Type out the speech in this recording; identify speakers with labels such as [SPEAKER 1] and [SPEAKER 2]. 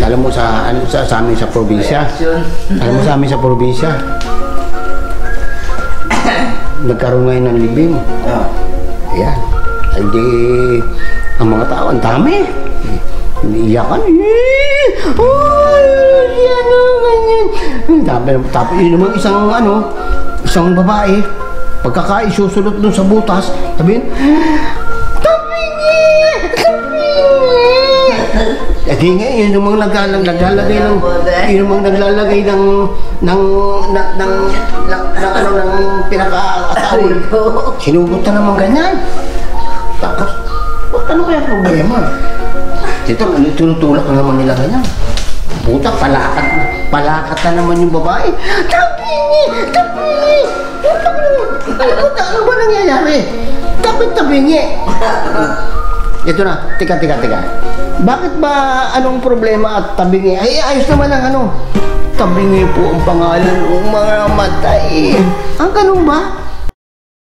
[SPEAKER 1] Alam mo sa, ano, sa, sa amin sa probinsya. Alam mo sa amin sa probinsya. Nagkaroon ngayon ng libing.
[SPEAKER 2] Oh.
[SPEAKER 1] Ayan. Ay di, ang mga tao, ang dami. Iiyakan. Eh! Oh, yan o, ganyan. Tapos, tapos yun naman isang, ano, isang babae, pagkakaisusulot dun sa butas, sabihin, Eh di nga, yun yung mga naglalag, naglalagay ng, yun yung mga naglalagay ng, ng, ng, ng, ng, ng, ano, ng pinaka-asawa. Sinugot na naman ganyan. Tapos, what, ano kaya problema? Dito, ano, tinutulak na naman nila ganyan. Puta, palakat, palakat na naman yung babae. Tabingi! Tabingi! Puta! Ano ba, nangyayari? Dapat tabingi! Ito na, tika, tika, tika. Bakit ba anong problema at tabingi? Ay, ayos naman ang ano. Tabingi po ang pangalan ng mga matay. Ang ganun ba?